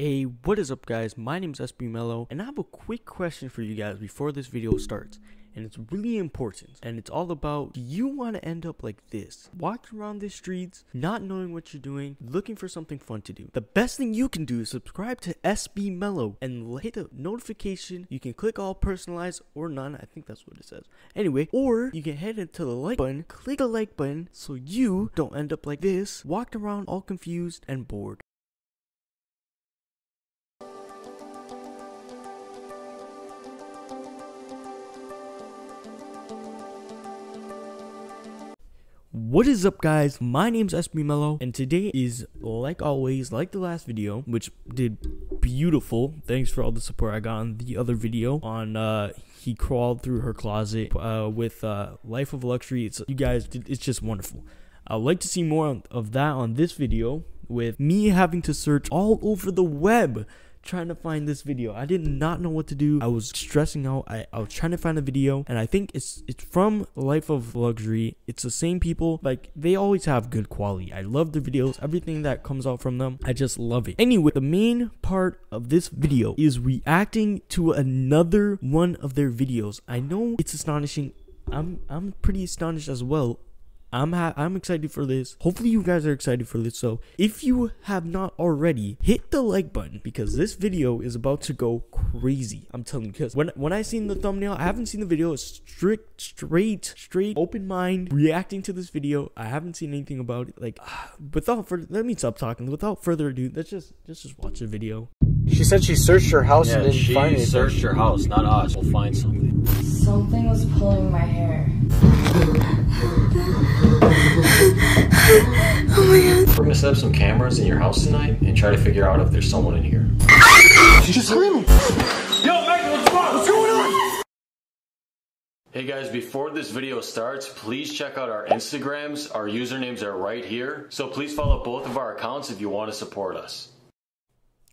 Hey, what is up guys? My name is SB Mellow and I have a quick question for you guys before this video starts. And it's really important. And it's all about do you want to end up like this? Walking around the streets, not knowing what you're doing, looking for something fun to do. The best thing you can do is subscribe to SB Mellow and hit the notification. You can click all personalized or none. I think that's what it says. Anyway, or you can head into the like button, click the like button so you don't end up like this, walking around all confused and bored. What is up guys, my name's SB Mellow and today is like always, like the last video, which did beautiful. Thanks for all the support I got on the other video on uh he crawled through her closet uh with uh Life of Luxury. It's you guys it's just wonderful. I'd like to see more of that on this video with me having to search all over the web trying to find this video. I did not know what to do. I was stressing out. I, I was trying to find a video and I think it's it's from Life of Luxury. It's the same people. Like they always have good quality. I love the videos. Everything that comes out from them. I just love it. Anyway, the main part of this video is reacting to another one of their videos. I know it's astonishing. I'm I'm pretty astonished as well I'm ha- I'm excited for this. Hopefully you guys are excited for this. So if you have not already, hit the like button because this video is about to go crazy. I'm telling you because when when I seen the thumbnail, I haven't seen the video. It's strict, straight, straight, open mind reacting to this video. I haven't seen anything about it. Like without further, let me stop talking. Without further ado, let's just let's just watch the video. She said she searched her house Yeah, and didn't she find anything. searched her house, not us. We'll find something. Something was pulling my hair. Oh We're gonna set up some cameras in your house tonight and try to figure out if there's someone in here. She's just screaming. Yo, Megan, what's wrong? What's going on? Hey guys, before this video starts, please check out our Instagrams. Our usernames are right here. So please follow both of our accounts if you want to support us.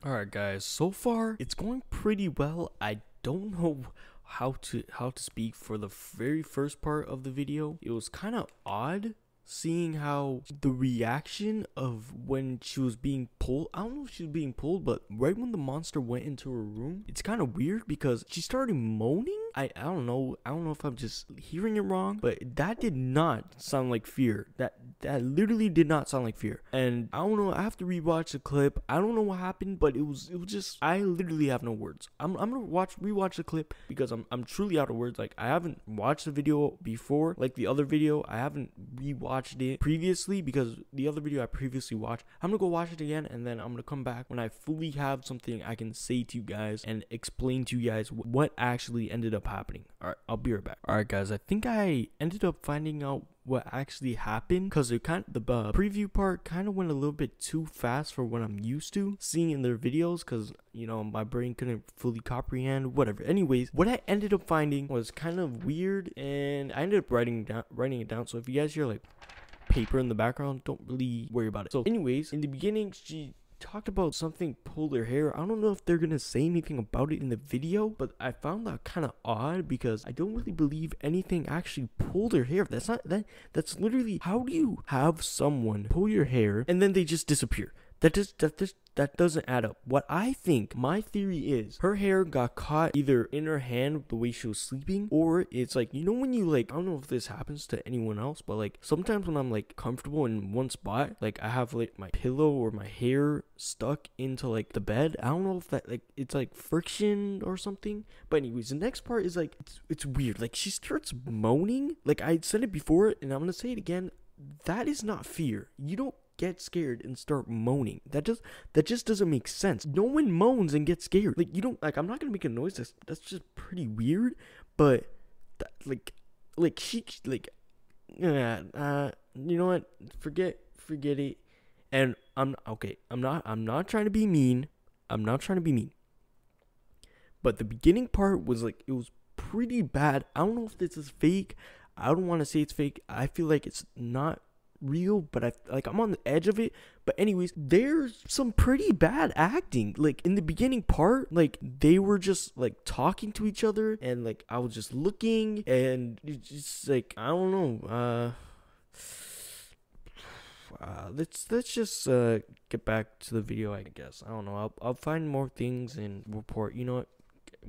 Alright guys, so far it's going pretty well. I don't know how to how to speak for the very first part of the video. It was kind of odd seeing how the reaction of when she was being pulled i don't know if she was being pulled but right when the monster went into her room it's kind of weird because she started moaning I, I don't know i don't know if i'm just hearing it wrong but that did not sound like fear. That that literally did not sound like fear. And i don't know i have to rewatch the clip. I don't know what happened but it was it was just i literally have no words. I'm, I'm gonna watch rewatch the clip because I'm, I'm truly out of words. Like i haven't watched the video before like the other video. I haven't rewatched it previously because the other video I previously watched. I'm gonna go watch it again and then I'm gonna come back when I fully have something I can say to you guys and explain to you guys what actually ended up happening. Alright, I'll be right back. Alright, guys, I think I ended up finding out what actually happened because it kind of, the uh, preview part kind of went a little bit too fast for what I'm used to seeing in their videos because you know my brain couldn't fully comprehend whatever. Anyways what I ended up finding was kind of weird and I ended up writing down writing it down. So if you guys hear like paper in the background don't really worry about it. So anyways in the beginning she talked about something pulled her hair. I don't know if they're gonna say anything about it in the video, but I found that kind of odd because I don't really believe anything actually pulled her hair. That's not that. That's literally how do you have someone pull your hair and then they just disappear? That just that just that doesn't add up. What I think, my theory is her hair got caught either in her hand the way she was sleeping, or it's like, you know, when you like, I don't know if this happens to anyone else, but like sometimes when I'm like comfortable in one spot, like I have like my pillow or my hair stuck into like the bed. I don't know if that like it's like friction or something. But anyways, the next part is like it's, it's weird. Like she starts moaning. Like I said it before, and I'm gonna say it again. That is not fear. You don't get scared and start moaning. That just that just doesn't make sense. No one moans and gets scared. Like you don't like I'm not gonna make a noise. That's that's just pretty weird. But that, like like she like yeah uh you know what forget forget it. And I'm okay. I'm not I'm not trying to be mean. I'm not trying to be mean. But the beginning part was like it was pretty bad. I don't know if this is fake. I don't want to say it's fake. I feel like it's not real, but I like I'm on the edge of it. But anyways, there's some pretty bad acting. Like in the beginning part, like they were just like talking to each other, and like I was just looking, and it's just like I don't know. Uh, uh, let's let's just uh get back to the video. I guess I don't know. I'll I'll find more things and report. You know what?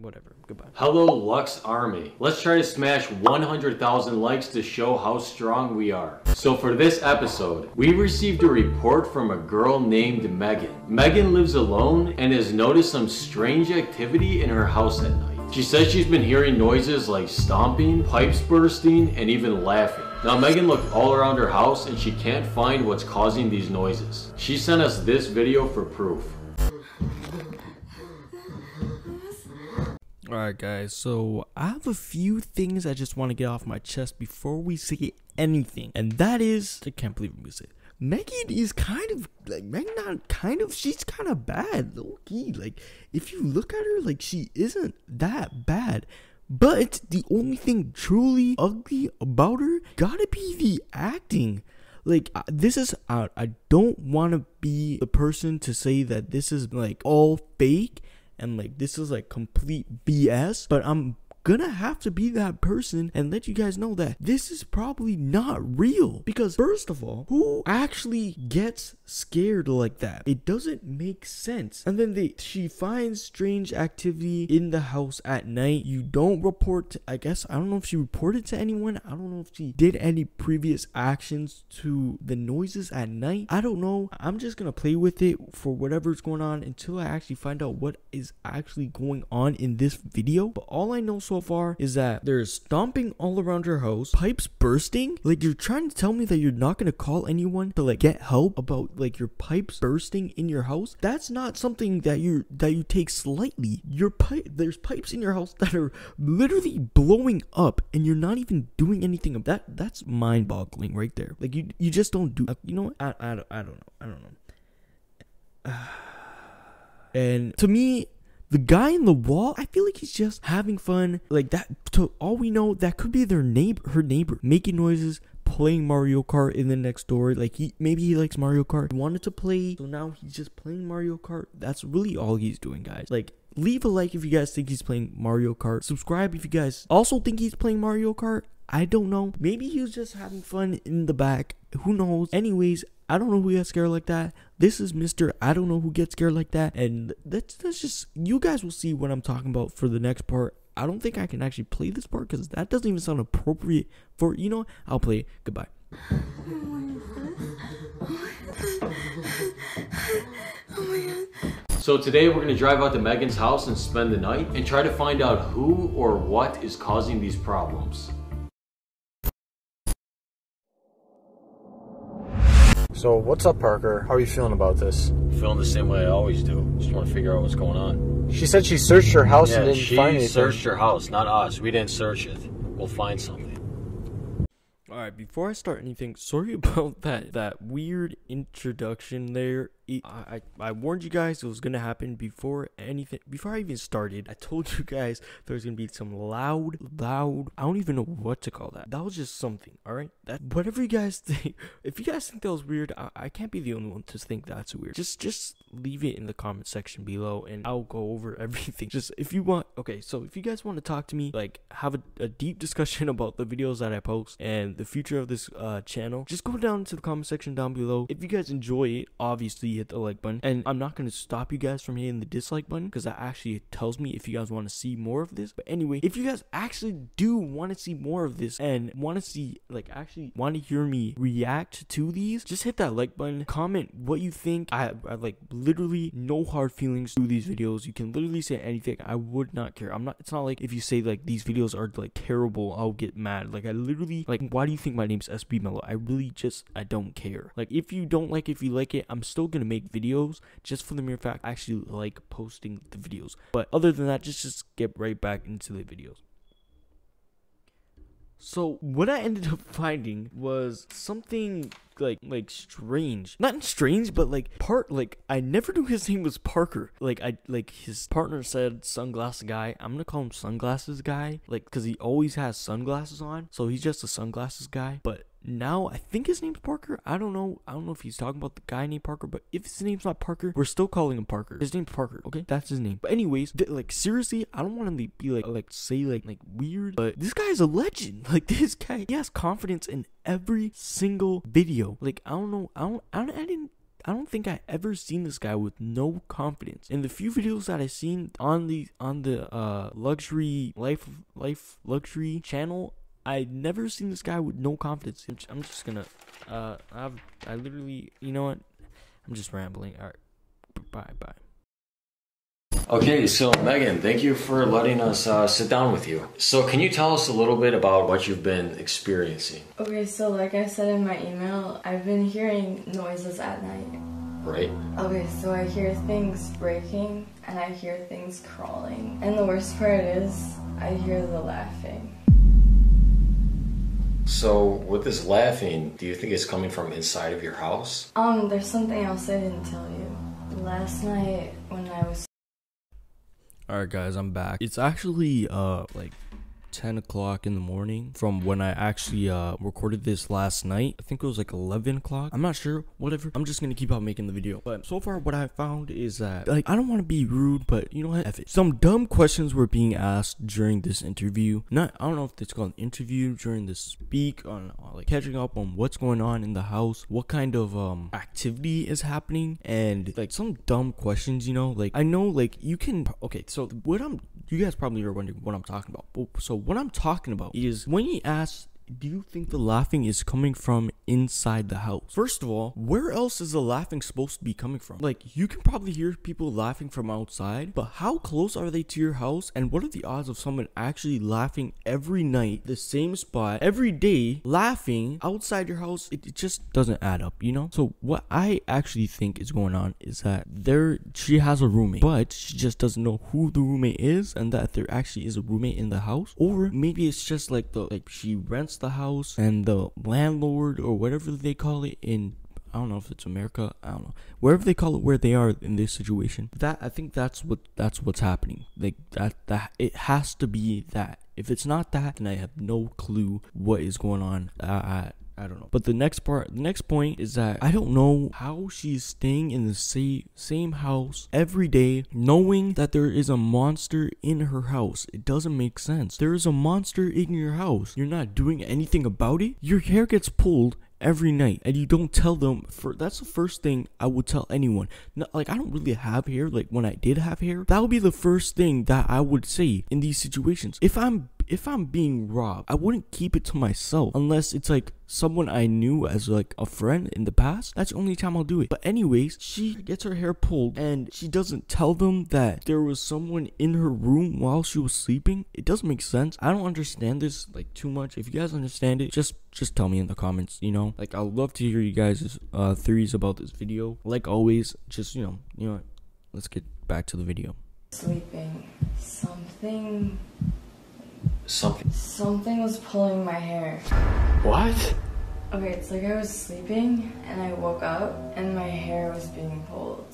Whatever. Goodbye. Hello, Lux Army. Let's try to smash 100,000 likes to show how strong we are. So for this episode, we received a report from a girl named Megan. Megan lives alone and has noticed some strange activity in her house at night. She says she's been hearing noises like stomping, pipes bursting, and even laughing. Now Megan looked all around her house and she can't find what's causing these noises. She sent us this video for proof. Alright, guys, so I have a few things I just want to get off my chest before we say anything. And that is, I can't believe we said Megan is kind of like Megan not kind of she's kind of bad, low key. Like if you look at her, like she isn't that bad. But the only thing truly ugly about her gotta be the acting. Like this is uh, I don't want to be the person to say that this is like all fake and like this is like complete BS, but I'm gonna have to be that person and let you guys know that this is probably not real. Because, first of all, who actually gets scared like that? It doesn't make sense. And then they, she finds strange activity in the house at night. You don't report, to, I guess, I don't know if she reported to anyone. I don't know if she did any previous actions to the noises at night. I don't know. I'm just gonna play with it for whatever's going on until I actually find out what is actually going on in this video. But all I know so far is that there's stomping all around your house, pipes bursting. Like you're trying to tell me that you're not gonna call anyone to like get help about like your pipes bursting in your house. That's not something that you that you take slightly. Your pipe there's pipes in your house that are literally blowing up and you're not even doing anything of that. That's mind-boggling right there. Like you you just don't do. You know what? I I I don't know. I don't know. And to me, the guy in the wall, I feel like he's just having fun. Like that to all we know, that could be their neighbor her neighbor making noises, playing Mario Kart in the next door. Like he maybe he likes Mario Kart. He wanted to play, so now he's just playing Mario Kart. That's really all he's doing, guys. Like leave a like if you guys think he's playing Mario Kart. Subscribe if you guys also think he's playing Mario Kart. I don't know. Maybe he was just having fun in the back. Who knows? Anyways, I don't know who got scared like that. This is Mr. I don't know who gets scared like that. And that's that's just you guys will see what I'm talking about for the next part. I don't think I can actually play this part because that doesn't even sound appropriate for you know. I'll play it. Goodbye. So today we're going to drive out to Megan's house and spend the night and try to find out who or what is causing these problems. So, what's up, Parker? How are you feeling about this? Feeling the same way I always do. Just want to figure out what's going on. She said she searched your house and Yeah, didn't she find anything. She searched your house, not us. We didn't search it. We'll find something. All right, before I start anything, sorry about that that weird introduction there. I, I I warned you guys it was gonna happen before anything before I even started. I told you guys there's gonna be some loud, loud. I don't even know what to call that. That was just something. All right, that whatever you guys think. If you guys think that was weird, I, I can't be the only one to think that's weird. Just just leave it in the comment section below, and I'll go over everything. Just if you want. Okay, so if you guys want to talk to me, like have a, a deep discussion about the videos that I post and the future of this uh channel, just go down to the comment section down below. If you guys enjoy it, obviously hit the like button. And I'm not gonna stop you guys from hitting the dislike button because that actually tells me if you guys want to see more of this. But anyway, if you guys actually do want to see more of this and want to see like actually want to hear me react to these, just hit that like button. Comment what you think. I, I like literally no hard feelings through these videos. You can literally say anything. I would not care. I'm not. It's not like if you say like these videos are like terrible, I'll get mad. Like I literally like. Why do you think my name's SB Mellow? I really just I don't care. Like if you don't like, if you like it, I'm still gonna make videos just for the mere fact I actually like posting the videos. But other than that, just just get right back into the videos. So what I ended up finding was something like like strange. Not strange, but like part like I never knew his name was Parker. Like I like his partner said sunglasses guy. I'm gonna call him sunglasses guy. Like cause he always has sunglasses on. So he's just a sunglasses guy. But now I think his name's Parker. I don't know. I don't know if he's talking about the guy named Parker, but if his name's not Parker, we're still calling him Parker. His name's Parker. Okay, that's his name. But anyways, like seriously, I don't want to be like like say like like weird, but this guy is a legend. Like this guy, he has confidence in every single video. Like I don't know. I don't. I don't. I didn't I don't think I ever seen this guy with no confidence. In the few videos that I seen on the on the uh luxury life life luxury channel, I never seen this guy with no confidence. I'm just, gonna uh I've I literally you know what? I'm just rambling. All right. Bye bye. Okay, so Megan, thank you for letting us uh, sit down with you. So, can you tell us a little bit about what you've been experiencing? Okay, so like I said in my email, I've been hearing noises at night. Right? Okay, so I hear things breaking and I hear things crawling. And the worst part is, I hear the laughing. So, with this laughing, do you think it's coming from inside of your house? Um, there's something else I didn't tell you. Last night when I was Alright guys, I'm back. It's actually uh like 10 o'clock in the morning from when I actually uh recorded this last night. I think it was like 11 o'clock. I'm not sure. Whatever. I'm just gonna keep on making the video. But so far, what I found is that like I don't want to be rude, but you know what? F it. Some dumb questions were being asked during this interview. Not I don't know if it's called an interview during the speak on uh, like catching up on what's going on in the house, what kind of um activity is happening, and like some dumb questions. You know, like I know like you can. Okay, so what I'm you guys probably are wondering what I'm talking about. So what I'm talking about is when he asks do you think the laughing is coming from inside the house? First of all, where else is the laughing supposed to be coming from? Like, you can probably hear people laughing from outside, but how close are they to your house? And what are the odds of someone actually laughing every night, the same spot, every day, laughing outside your house? It, it just doesn't add up, you know? So, what I actually think is going on is that there, she has a roommate, but she just doesn't know who the roommate is and that there actually is a roommate in the house. Or maybe it's just like the, like, she rents the house and the landlord or whatever they call it in I don't know if it's America. I don't know. Wherever they call it where they are in this situation. That I think that's what that's what's happening. Like that that it has to be that. If it's not that, then I have no clue what is going on. I don't know. But the next part, the next point is that I don't know how she's staying in the same same house every day, knowing that there is a monster in her house. It doesn't make sense. There is a monster in your house. You're not doing anything about it. Your hair gets pulled every night and you don't tell them for that's the first thing I would tell anyone. Not, like I don't really have hair like when I did have hair. That would be the first thing that I would say in these situations. If I'm if I'm being robbed, I wouldn't keep it to myself unless it's like someone I knew as like a friend in the past. That's the only time I'll do it. But anyways, she gets her hair pulled and she doesn't tell them that there was someone in her room while she was sleeping. It doesn't make sense. I don't understand this like too much. If you guys understand it, just just tell me in the comments, you know? Like I'd love to hear you guys' uh theories about this video. Like always, just you know, you know what? Let's get back to the video. sleeping, something Something. something was pulling my hair. What? Okay, it's like I was sleeping and I woke up and my hair was being pulled.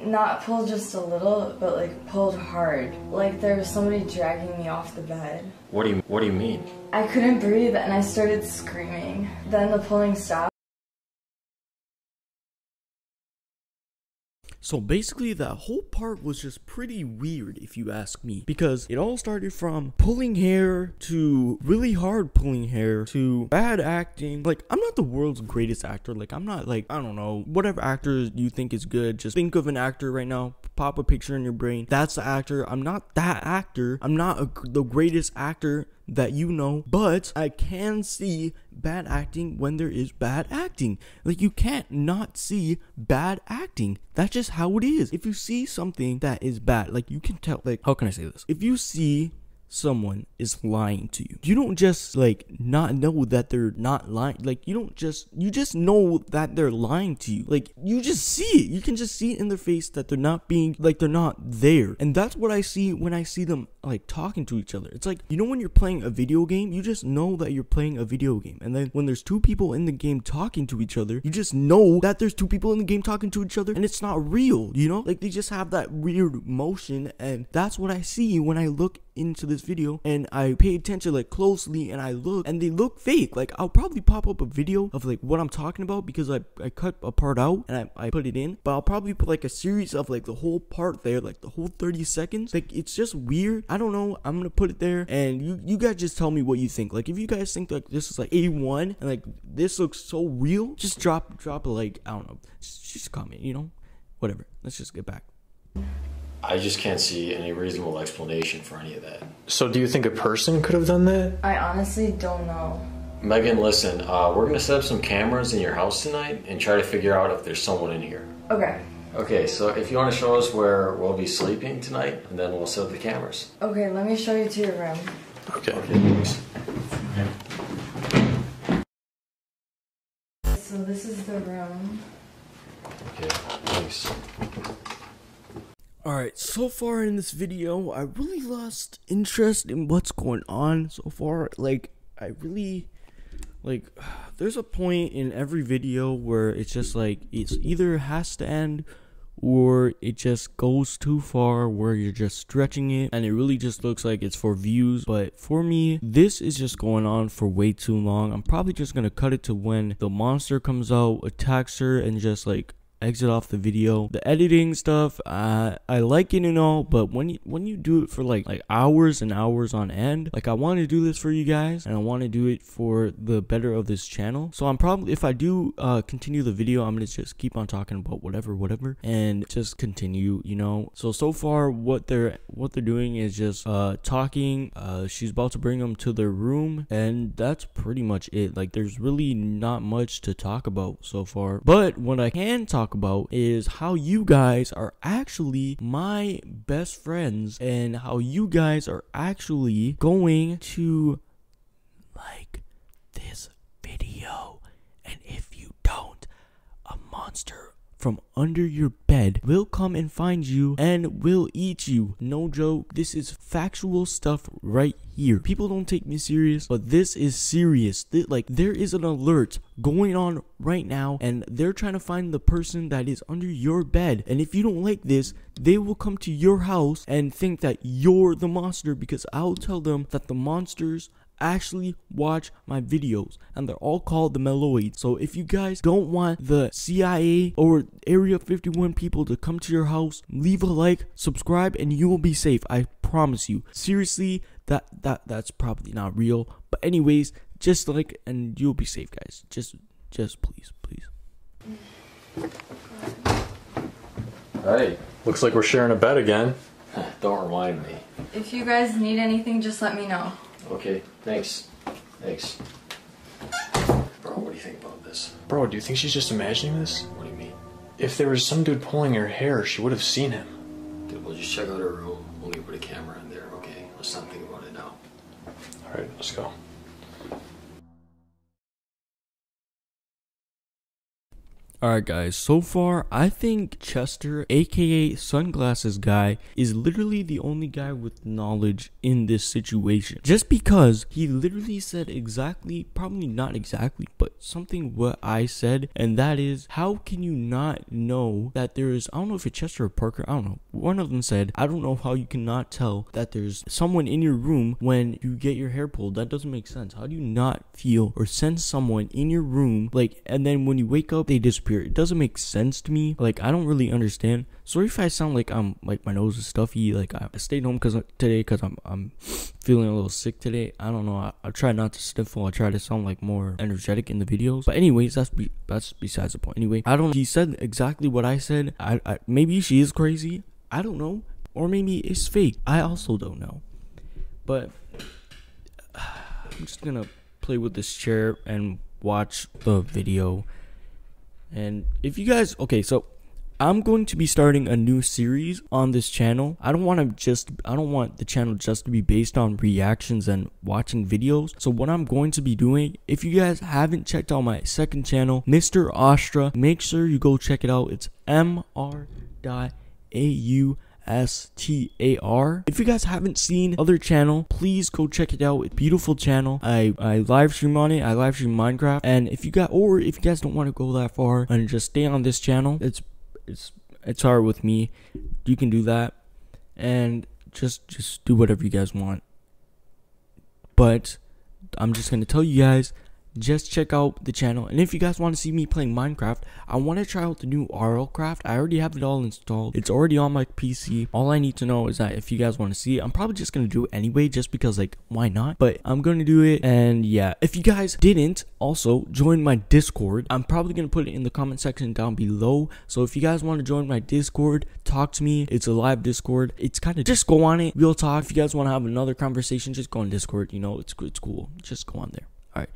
Not pulled just a little, but like pulled hard. Like there was somebody dragging me off the bed. What do you What do you mean? I couldn't breathe and I started screaming. Then the pulling stopped. So basically, that whole part was just pretty weird, if you ask me. Because it all started from pulling hair to really hard pulling hair to bad acting. Like, I'm not the world's greatest actor. Like, I'm not like, I don't know, whatever actor you think is good. Just think of an actor right now, pop a picture in your brain. That's the actor. I'm not that actor. I'm not a, the greatest actor that you know, but I can see bad acting when there is bad acting. Like you can't not see bad acting. That's just how it is. If you see something that is bad, like you can tell like how can I say this? If you see someone is lying to you. You don't just like not know that they're not lying. Like you don't just you just know that they're lying to you. Like you just see it. You can just see it in their face that they're not being like they're not there. And that's what I see when I see them like talking to each other. It's like you know when you're playing a video game, you just know that you're playing a video game. And then when there's two people in the game talking to each other, you just know that there's two people in the game talking to each other and it's not real, you know? Like they just have that weird motion and that's what I see when I look into this video and I pay attention like closely and I look and they look fake. Like I'll probably pop up a video of like what I'm talking about because I, I cut a part out and I, I put it in. But I'll probably put like a series of like the whole part there, like the whole 30 seconds. Like it's just weird. I don't know. I'm gonna put it there and you, you guys just tell me what you think. Like if you guys think like this is like A1 and like this looks so real, just drop drop a like I don't know. Just, just comment, you know? Whatever. Let's just get back. I just can't see any reasonable explanation for any of that. So do you think a person could have done that? I honestly don't know. Megan, listen, uh, we're gonna set up some cameras in your house tonight and try to figure out if there's someone in here. Okay. Okay, so if you want to show us where we'll be sleeping tonight, and then we'll set up the cameras. Okay, let me show you to your room. Okay. Okay, thanks. So this is the room. Okay, thanks. Alright, so far in this video, I really lost interest in what's going on so far. Like, I really, like, there's a point in every video where it's just like, it's either has to end or it just goes too far where you're just stretching it and it really just looks like it's for views. But for me, this is just going on for way too long. I'm probably just gonna cut it to when the monster comes out, attacks her, and just like exit off the video. The editing stuff, uh, I like it and all, but when you when you do it for like like hours and hours on end, like I want to do this for you guys, and I want to do it for the better of this channel. So I'm probably if I do uh, continue the video, I'm gonna just keep on talking about whatever, whatever, and just continue, you know. So so far, what they're what they're doing is just uh talking. Uh, she's about to bring them to their room, and that's pretty much it. Like there's really not much to talk about so far. But what I can talk about is how you guys are actually my best friends and how you guys are actually going to like this video. And if you don't, a monster from under your bed will come and find you and will eat you. No joke. This is factual stuff right here. People don't take me serious, but this is serious. Like there is an alert going on right now and they're trying to find the person that is under your bed. And if you don't like this, they will come to your house and think that you're the monster because I'll tell them that the monsters actually watch my videos and they're all called the Meloids. So if you guys don't want the CIA or Area 51 people to come to your house, leave a like, subscribe, and you will be safe. I promise you. Seriously, that that that's probably not real. But anyways, just like and you'll be safe, guys. Just just please, please. Hey, Looks like we're sharing a bed again. don't remind me. If you guys need anything, just let me know. Okay, thanks. Thanks. Bro, what do you think about this? Bro, do you think she's just imagining this? What do you mean? If there was some dude pulling her hair, she would have seen him. Dude, we'll just check out her room. We'll put a camera in there, okay? Let's not think about it now. Alright, let's go. Alright guys, so far I think Chester, aka Sunglasses Guy, is literally the only guy with knowledge in this situation. Just because he literally said exactly, probably not exactly, but something what I said, and that is, how can you not know that there is, I don't know if it's Chester or Parker, I don't know. One of them said, I don't know how you cannot tell that there's someone in your room when you get your hair pulled. That doesn't make sense. How do you not feel or sense someone in your room, like, and then when you wake up, they disappear? It doesn't make sense to me. Like, I don't really understand. Sorry if I sound like I'm like my nose is stuffy. Like I stayed home because today because I'm I'm feeling a little sick today. I don't know. I, I try not to sniffle. I try to sound like more energetic in the videos. But anyways, that's be, that's besides the point. Anyway, I don't. He said exactly what I said. I, I maybe she is crazy. I don't know. Or maybe it's fake. I also don't know. But I'm just gonna play with this chair and watch the video. And if you guys, okay, so I'm going to be starting a new series on this channel. I don't want to just, I don't want the channel just to be based on reactions and watching videos. So what I'm going to be doing, if you guys haven't checked out my second channel, Mr. Astra, make sure you go check it out. It's mr.au. S T A R. If you guys haven't seen other channel, please go check it out. Beautiful channel. I I live stream on it. I live stream Minecraft. And if you got or if you guys don't want to go that far and just stay on this channel, it's it's it's hard with me. You can do that. And just just do whatever you guys want. But I'm just gonna tell you guys just check out the channel. And if you guys want to see me playing Minecraft, I want to try out the new RLCraft. I already have it all installed. It's already on my PC. All I need to know is that if you guys want to see it, I'm probably just going to do it anyway, just because like, why not? But I'm going to do it. And yeah, if you guys didn't also join my Discord, I'm probably going to put it in the comment section down below. So if you guys want to join my Discord, talk to me. It's a live Discord. It's kind of just go on it. We'll talk. If you guys want to have another conversation, just go on Discord. You know, it's, it's cool. Just go on there. All right.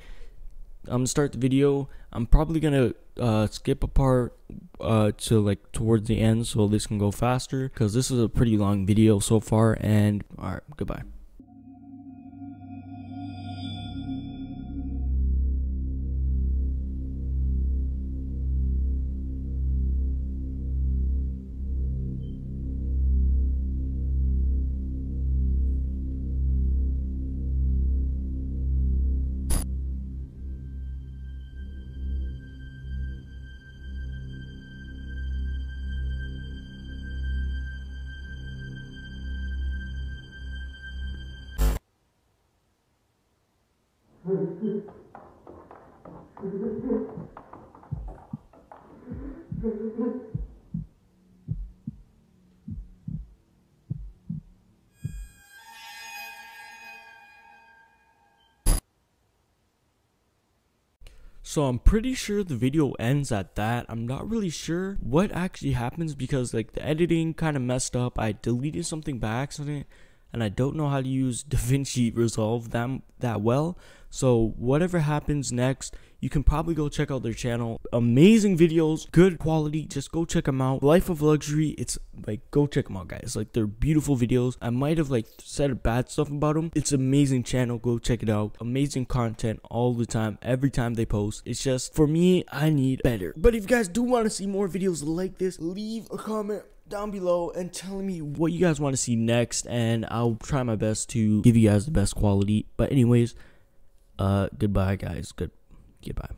I'm gonna start the video. I'm probably gonna uh, skip a part uh, to like towards the end so this can go faster because this is a pretty long video so far. And all right, goodbye. So I'm pretty sure the video ends at that. I'm not really sure what actually happens because like the editing kind of messed up. I deleted something by accident and I don't know how to use DaVinci Resolve that, that well. So whatever happens next, you can probably go check out their channel. Amazing videos, good quality. Just go check them out. Life of Luxury, it's like go check them out, guys. Like they're beautiful videos. I might have like said bad stuff about them. It's amazing channel. Go check it out. Amazing content all the time, every time they post. It's just for me, I need better. But if you guys do want to see more videos like this, leave a comment down below and telling me what you guys want to see next and I'll try my best to give you guys the best quality. But anyways, uh goodbye guys. Good goodbye.